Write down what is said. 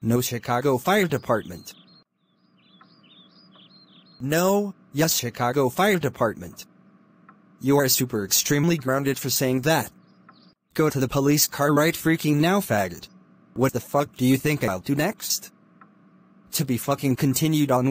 No Chicago Fire Department. No, yes Chicago Fire Department. You are super extremely grounded for saying that. Go to the police car right freaking now faggot. What the fuck do you think I'll do next? To be fucking continued on